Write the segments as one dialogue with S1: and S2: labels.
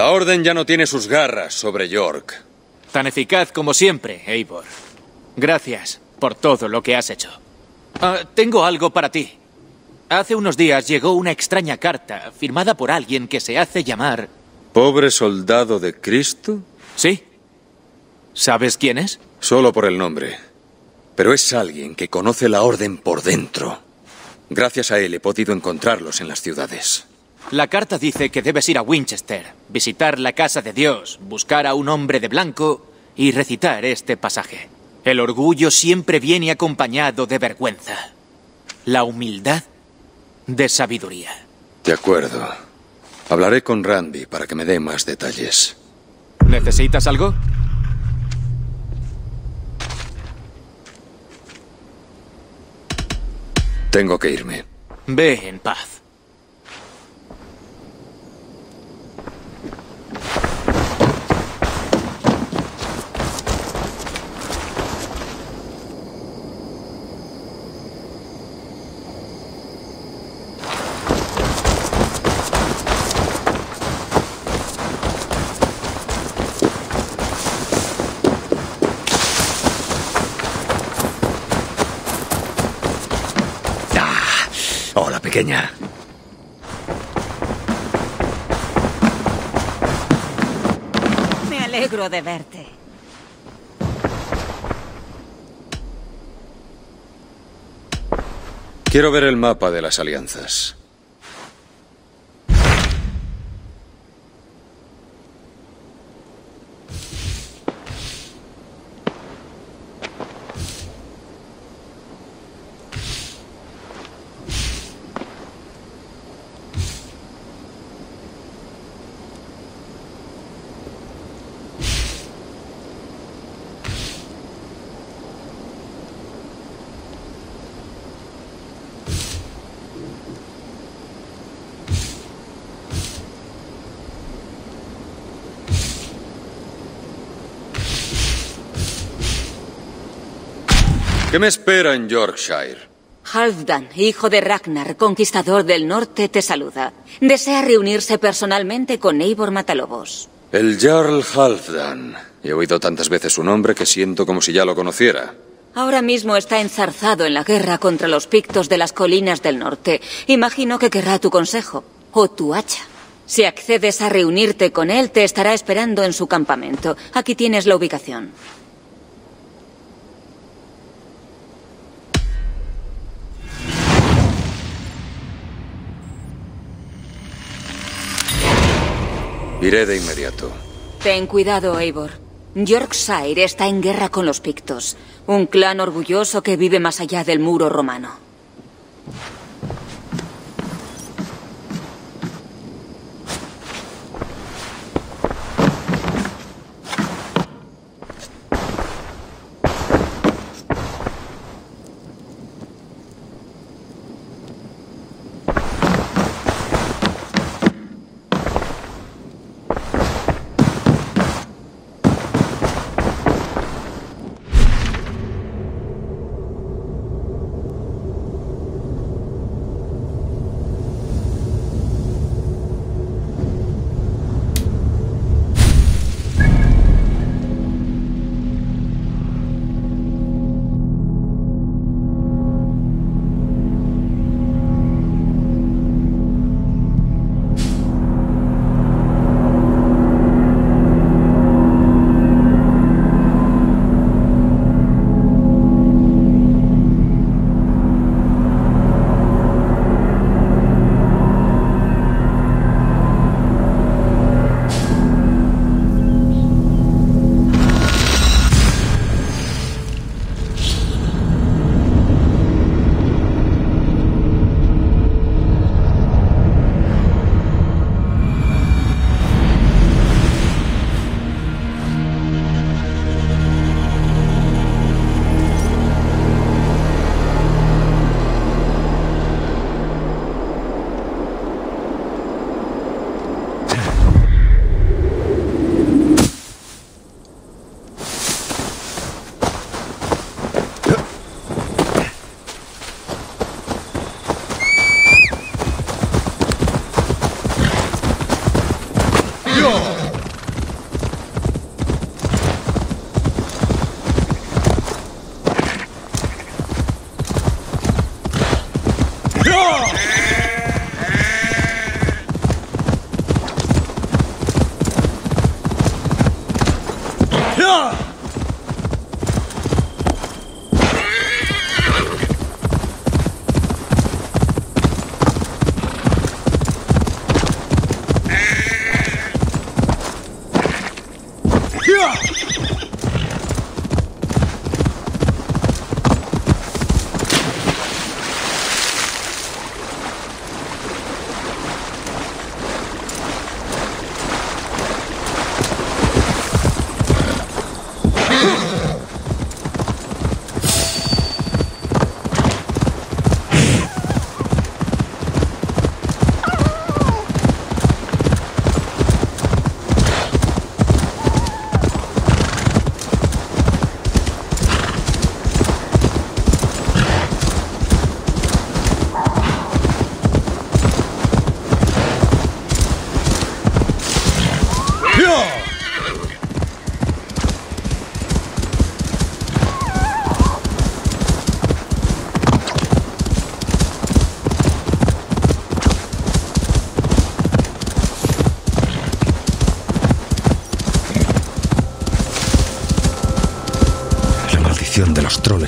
S1: La Orden ya no tiene sus garras sobre York.
S2: Tan eficaz como siempre, Eivor. Gracias por todo lo que has hecho. Ah, tengo algo para ti. Hace unos días llegó una extraña carta firmada por alguien que se hace llamar...
S1: ¿Pobre soldado de Cristo?
S2: Sí. ¿Sabes quién es?
S1: Solo por el nombre. Pero es alguien que conoce la orden por dentro. Gracias a él he podido encontrarlos en las ciudades.
S2: La carta dice que debes ir a Winchester, visitar la casa de Dios, buscar a un hombre de blanco y recitar este pasaje. El orgullo siempre viene acompañado de vergüenza. La humildad de sabiduría.
S1: De acuerdo. Hablaré con Randy para que me dé más detalles.
S2: ¿Necesitas algo?
S1: Tengo que irme.
S2: Ve en paz.
S1: Ah, hola, pequeña.
S3: Me alegro de verte.
S1: Quiero ver el mapa de las alianzas. Me espera en Yorkshire?
S3: Halfdan, hijo de Ragnar, conquistador del norte, te saluda. Desea reunirse personalmente con Eivor Matalobos.
S1: El Jarl Halfdan. He oído tantas veces su nombre que siento como si ya lo conociera.
S3: Ahora mismo está enzarzado en la guerra contra los pictos de las colinas del norte. Imagino que querrá tu consejo o tu hacha. Si accedes a reunirte con él, te estará esperando en su campamento. Aquí tienes la ubicación.
S1: Iré de inmediato.
S3: Ten cuidado, Eivor. Yorkshire está en guerra con los pictos, un clan orgulloso que vive más allá del muro romano.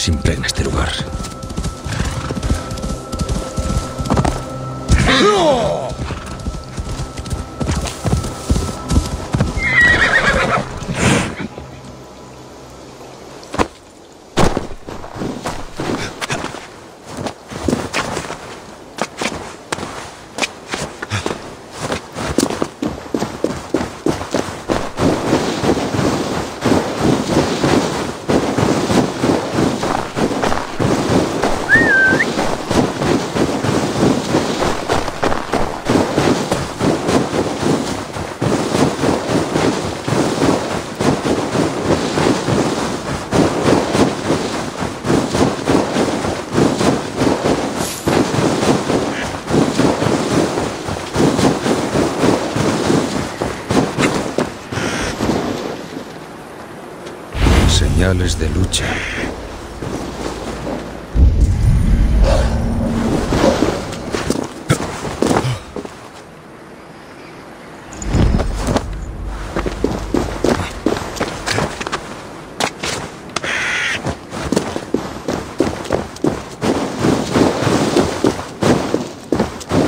S1: Impregna este lugar. De lucha.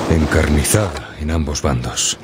S1: Encarnizada en ambos bandos.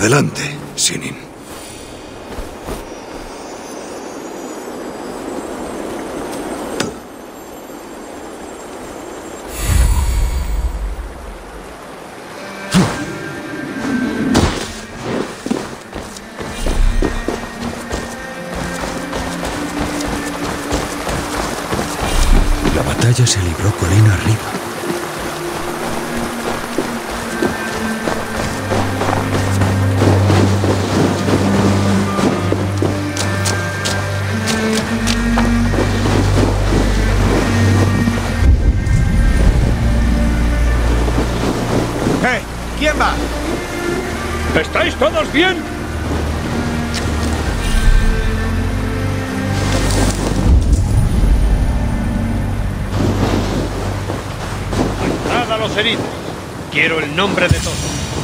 S1: Adelante, Sinin.
S4: ¿Estáis todos bien? Nada a los heridos. Quiero el nombre de todos.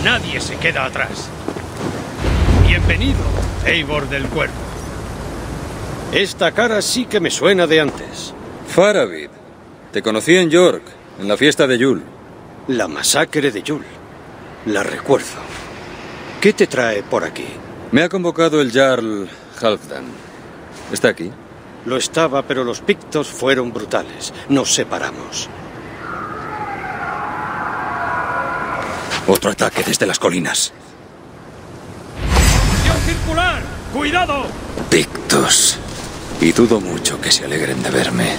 S4: Nadie se queda atrás. Bienvenido, Eivor del Cuervo. Esta cara sí que me suena de antes.
S1: Faravid, te conocí en York, en la fiesta de Yule.
S4: La masacre de Yul. La recuerdo. ¿Qué te trae por aquí?
S1: Me ha convocado el Jarl Halfdan. ¿Está aquí?
S4: Lo estaba, pero los pictos fueron brutales. Nos separamos.
S1: Otro ataque desde las colinas.
S4: ¡Acción circular! ¡Cuidado!
S1: Pictos. Y dudo mucho que se alegren de verme.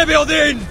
S1: ¡Sí, se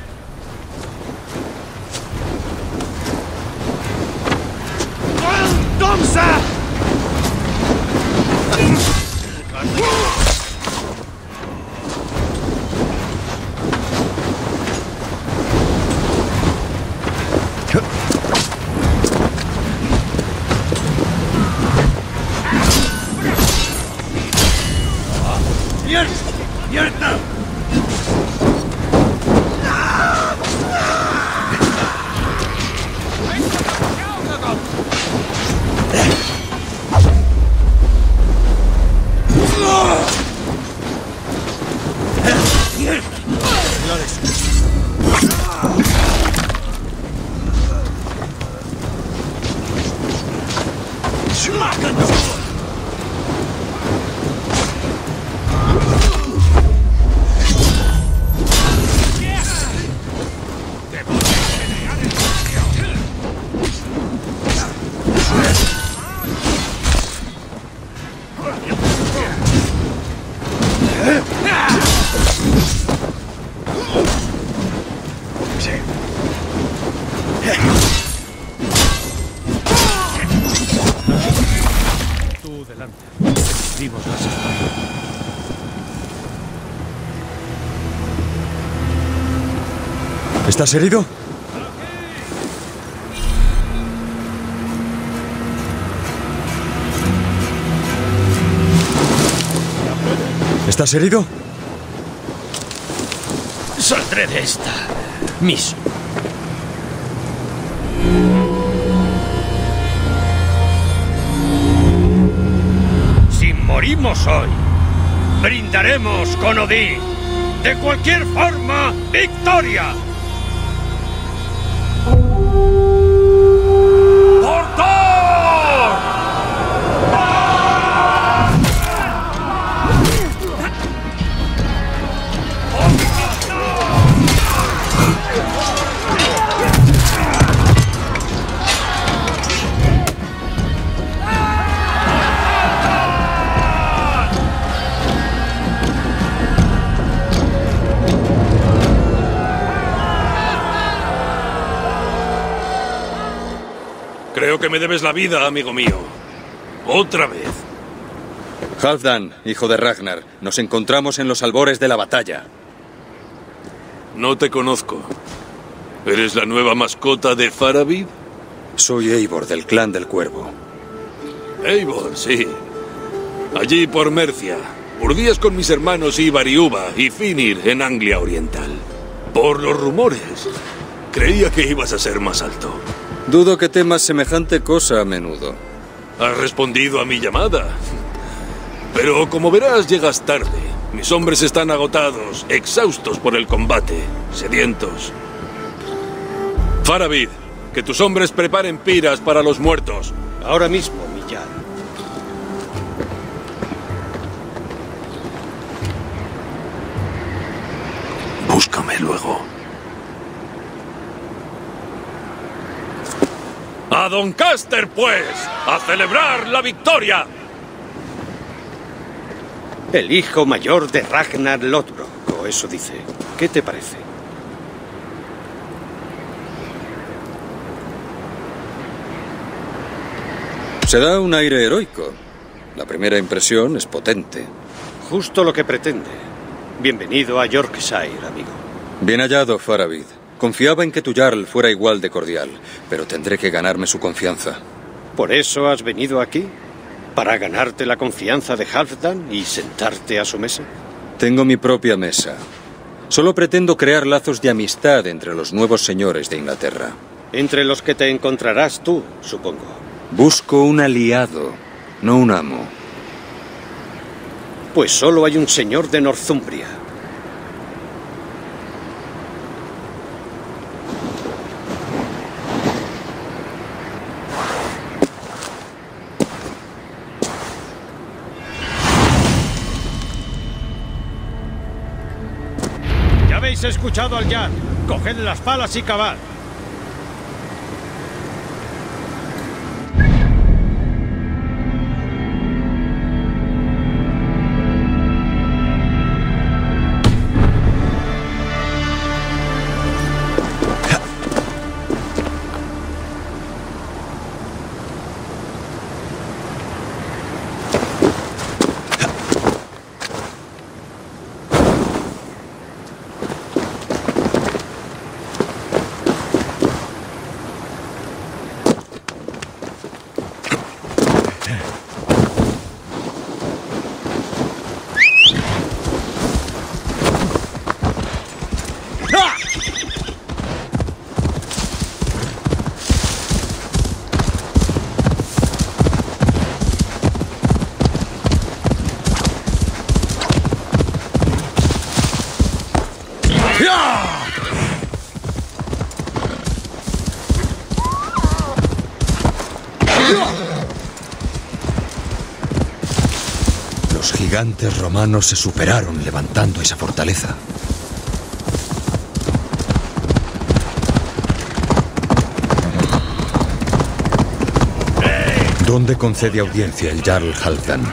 S5: Tú delante. Dimos las espaldas.
S1: ¿Estás herido? ¿Estás herido?
S5: Saldré de esta. Miso. Si morimos hoy, brindaremos con Odín. De cualquier forma, victoria.
S6: Que me debes la vida, amigo mío. Otra vez.
S1: Halfdan, hijo de Ragnar, nos encontramos en los albores de la batalla.
S6: No te conozco. ¿Eres la nueva mascota de Faravid?
S1: Soy Eivor del clan del Cuervo.
S6: Eivor, sí. Allí por Mercia. Urdías con mis hermanos Ivar y Uva y Finir en Anglia Oriental. Por los rumores. Creía que ibas a ser más alto.
S1: Dudo que temas semejante cosa a menudo.
S6: Has respondido a mi llamada. Pero como verás, llegas tarde. Mis hombres están agotados, exhaustos por el combate, sedientos. Faravid, que tus hombres preparen piras para los muertos.
S5: Ahora mismo, Millán.
S6: Búscame luego. ¡A Doncaster, pues! ¡A celebrar la victoria!
S4: El hijo mayor de Ragnar Lothbrok, o eso dice. ¿Qué te parece?
S1: Se da un aire heroico. La primera impresión es potente.
S4: Justo lo que pretende. Bienvenido a Yorkshire, amigo.
S1: Bien hallado, Faravid. Confiaba en que tu Jarl fuera igual de cordial, pero tendré que ganarme su confianza.
S4: ¿Por eso has venido aquí? ¿Para ganarte la confianza de Halfdan y sentarte a su mesa?
S1: Tengo mi propia mesa. Solo pretendo crear lazos de amistad entre los nuevos señores de Inglaterra.
S4: Entre los que te encontrarás tú, supongo.
S1: Busco un aliado, no un amo.
S4: Pues solo hay un señor de Northumbria.
S5: Habéis escuchado al Jan. Coged las palas y cavad.
S1: Gigantes romanos se superaron levantando esa fortaleza. ¿Dónde concede audiencia el Jarl Halfdan?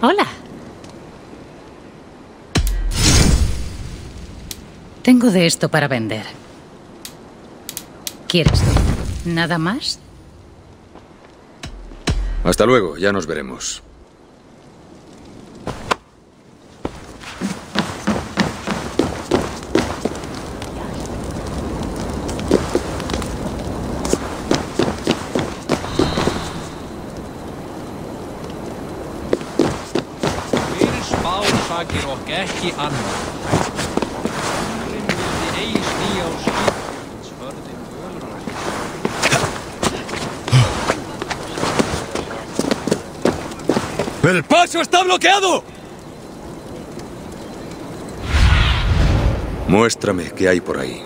S7: Hola. Tengo de esto para vender. ¿Quieres nada más?
S1: Hasta luego, ya nos veremos. Paso está bloqueado! Muéstrame qué hay por ahí.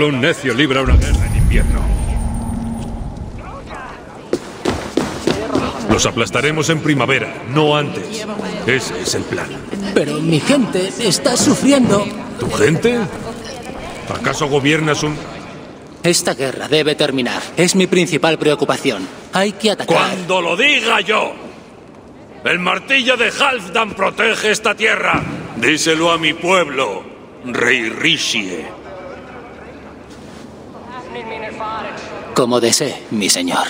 S6: Solo un necio libra una guerra en invierno. Los aplastaremos en primavera, no antes. Ese es el plan.
S8: Pero mi gente está sufriendo.
S6: ¿Tu gente? ¿Acaso gobiernas un...
S8: Esta guerra debe terminar. Es mi principal preocupación. Hay que atacar.
S6: Cuando lo diga yo. El martillo de Halfdan protege esta tierra. Díselo a mi pueblo, Rey Rishie.
S8: Como desee, mi señor.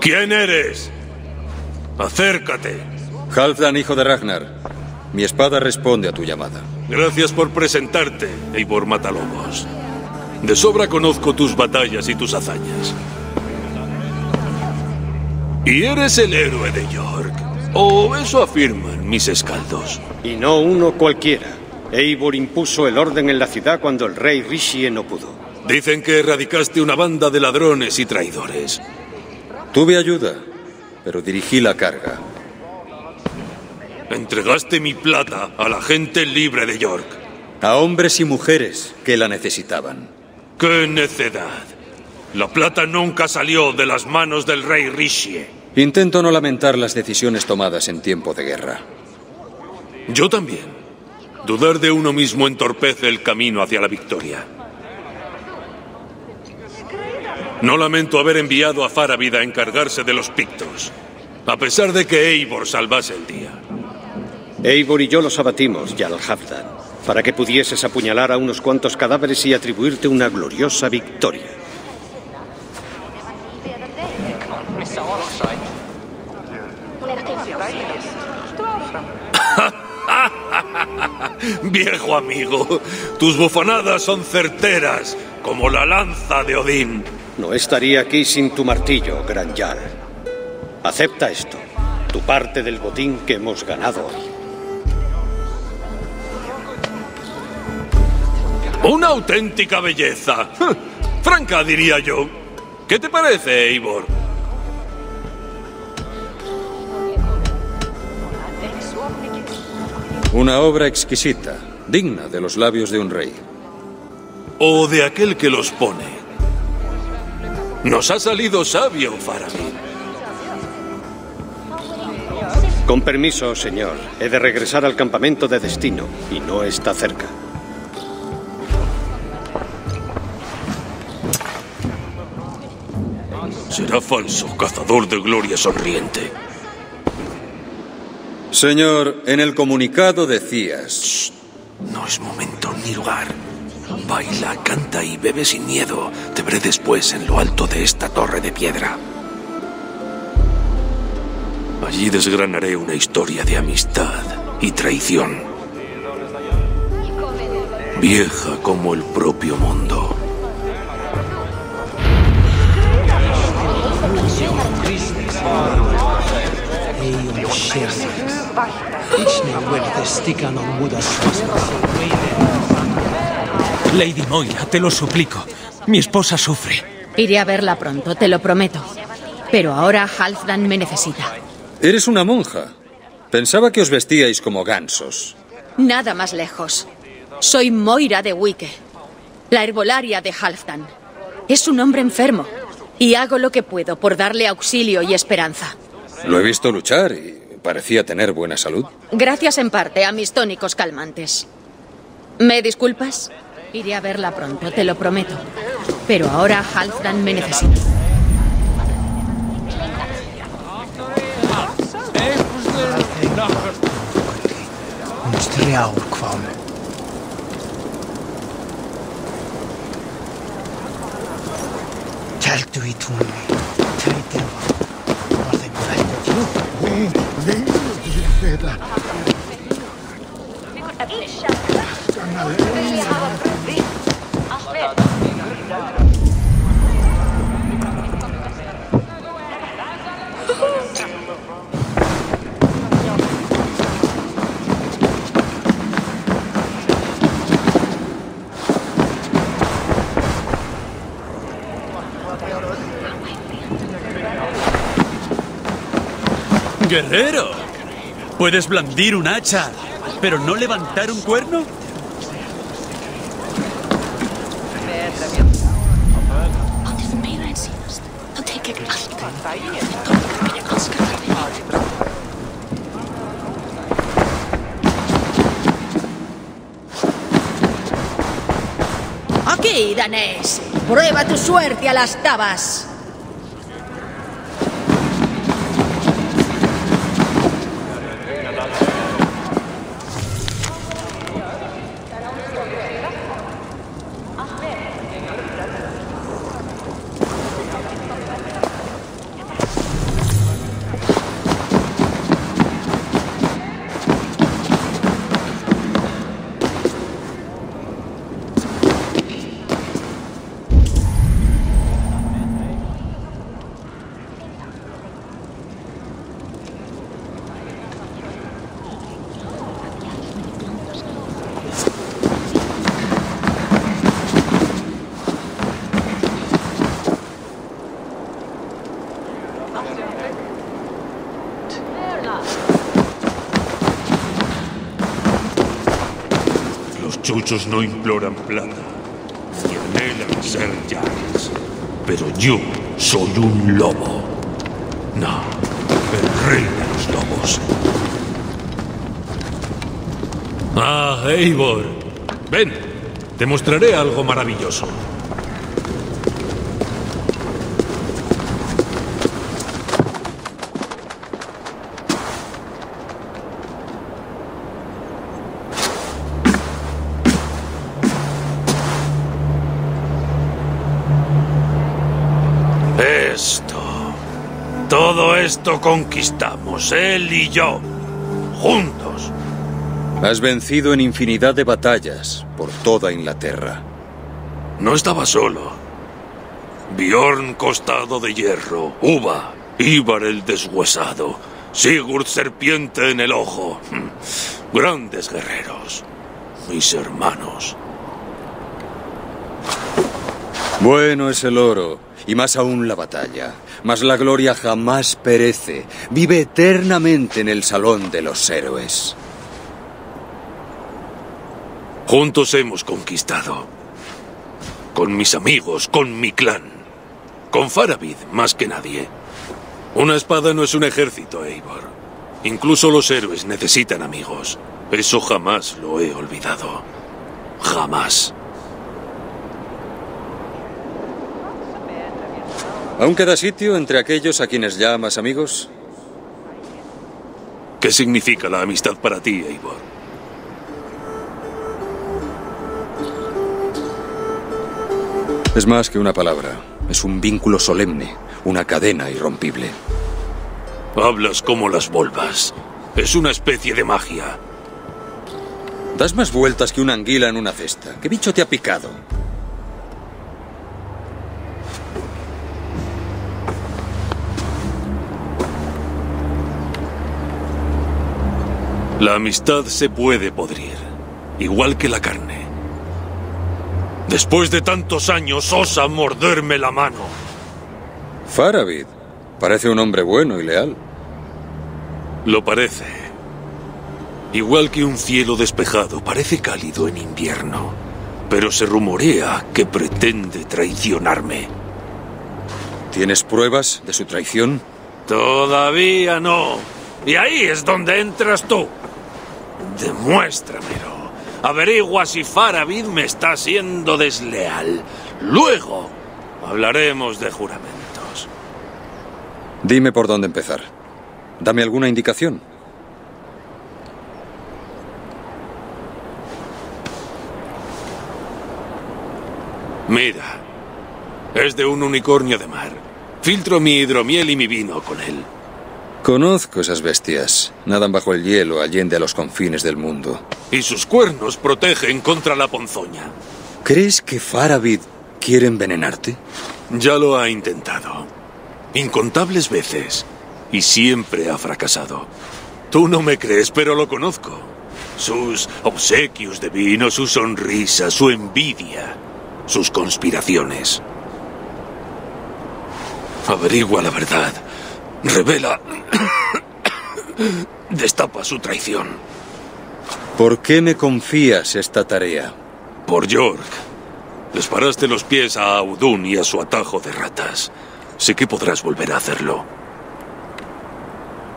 S6: ¿Quién eres? Acércate.
S1: Halfdan, hijo de Ragnar. Mi espada responde a tu llamada.
S6: Gracias por presentarte, Eivor Matalobos. De sobra conozco tus batallas y tus hazañas. ¿Y eres el héroe de York? ¿O eso afirman mis escaldos?
S4: Y no uno cualquiera. Eivor impuso el orden en la ciudad cuando el rey Rishie no pudo.
S6: Dicen que erradicaste una banda de ladrones y traidores.
S1: Tuve ayuda, pero dirigí la carga.
S6: Entregaste mi plata a la gente libre de York.
S1: A hombres y mujeres que la necesitaban.
S6: ¡Qué necedad! La plata nunca salió de las manos del rey Rishie.
S1: Intento no lamentar las decisiones tomadas en tiempo de guerra.
S6: Yo también. Dudar de uno mismo entorpece el camino hacia la victoria. No lamento haber enviado a Faravid a encargarse de los pictos, a pesar de que Eivor salvase el día.
S4: Eivor y yo los abatimos, Jarl Halfdan, para que pudieses apuñalar a unos cuantos cadáveres y atribuirte una gloriosa victoria.
S6: Viejo amigo, tus bufanadas son certeras, como la lanza de Odín.
S4: No estaría aquí sin tu martillo, Gran Jarl. Acepta esto, tu parte del botín que hemos ganado hoy.
S6: Una auténtica belleza. Franca, diría yo. ¿Qué te parece, Eivor?
S1: Una obra exquisita, digna de los labios de un rey.
S6: O de aquel que los pone. Nos ha salido sabio, Faramir.
S4: Con permiso, señor. He de regresar al campamento de destino y no está cerca.
S6: Será falso, cazador de gloria sonriente.
S1: Señor, en el comunicado decías...
S6: No es momento ni lugar. Baila, canta y bebe sin miedo. Te veré después en lo alto de esta torre de piedra. Allí desgranaré una historia de amistad y traición. Vieja como el propio mundo.
S9: Lady Moira, te lo suplico. Mi esposa sufre.
S10: Iré a verla pronto, te lo prometo. Pero ahora Halfdan me necesita.
S1: Eres una monja. Pensaba que os vestíais como gansos.
S10: Nada más lejos. Soy Moira de Wicke, la herbolaria de Halfdan. Es un hombre enfermo y hago lo que puedo por darle auxilio y esperanza.
S1: Lo he visto luchar y parecía tener buena salud.
S10: Gracias en parte a mis tónicos calmantes. ¿Me disculpas? Iré a verla pronto, te lo prometo. Pero ahora Halfdan me necesita.
S11: ¡Guerrero! ¿Puedes blandir un hacha, pero no levantar un cuerno?
S10: Aquí, danés. Prueba tu suerte a las tabas.
S6: Chuchos no imploran plata, ni anhelan ser llaves. Pero yo soy un lobo. No, el rey de los lobos. Ah, Eivor. Ven, te mostraré algo maravilloso. Esto conquistamos, él y yo. Juntos.
S1: Has vencido en infinidad de batallas por toda Inglaterra.
S6: No estaba solo. Bjorn costado de hierro, Uva, Ivar el deshuesado, Sigurd serpiente en el ojo. Hmm. Grandes guerreros. Mis hermanos.
S1: Bueno es el oro, y más aún la batalla. Mas la gloria jamás perece, vive eternamente en el salón de los héroes.
S6: Juntos hemos conquistado. Con mis amigos, con mi clan. Con Faravid, más que nadie. Una espada no es un ejército, Eivor. Incluso los héroes necesitan amigos. Eso jamás lo he olvidado. Jamás.
S1: ¿Aún queda sitio entre aquellos a quienes llamas amigos?
S6: ¿Qué significa la amistad para ti, Eivor?
S1: Es más que una palabra. Es un vínculo solemne, una cadena irrompible.
S6: Hablas como las volvas. Es una especie de magia.
S1: Das más vueltas que una anguila en una cesta. ¿Qué bicho te ha picado?
S6: La amistad se puede podrir, igual que la carne. Después de tantos años osa morderme la mano.
S1: Faravid, parece un hombre bueno y leal.
S6: Lo parece. Igual que un cielo despejado parece cálido en invierno, pero se rumorea que pretende traicionarme.
S1: ¿Tienes pruebas de su traición?
S6: Todavía no. Y ahí es donde entras tú. Demuéstramelo. Averigua si Faravid me está siendo desleal. Luego hablaremos de juramentos.
S1: Dime por dónde empezar. Dame alguna indicación.
S6: Mira, es de un unicornio de mar. Filtro mi hidromiel y mi vino con él.
S1: Conozco esas bestias. Nadan bajo el hielo, allende a los confines del mundo.
S6: Y sus cuernos protegen contra la ponzoña.
S1: ¿Crees que Faravid quiere envenenarte?
S6: Ya lo ha intentado. Incontables veces. Y siempre ha fracasado. Tú no me crees, pero lo conozco. Sus obsequios de vino, su sonrisa, su envidia, sus conspiraciones. Averigua la verdad. Revela. Destapa su traición.
S1: ¿Por qué me confías esta tarea?
S6: Por York. Les paraste los pies a Audun y a su atajo de ratas. Sé que podrás volver a hacerlo.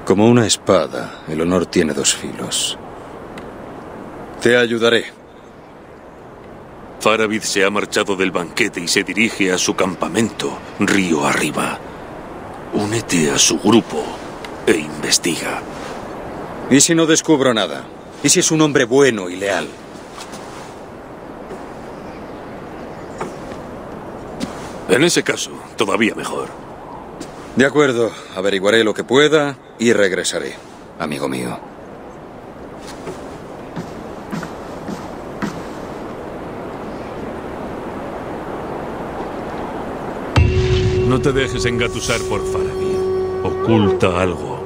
S1: Como una espada, el honor tiene dos filos. Te ayudaré.
S6: Faravid se ha marchado del banquete y se dirige a su campamento, río arriba. Únete a su grupo e investiga.
S1: ¿Y si no descubro nada? ¿Y si es un hombre bueno y leal?
S6: En ese caso, todavía mejor.
S1: De acuerdo, averiguaré lo que pueda y regresaré, amigo mío.
S6: No te dejes engatusar por Faravid. Oculta algo.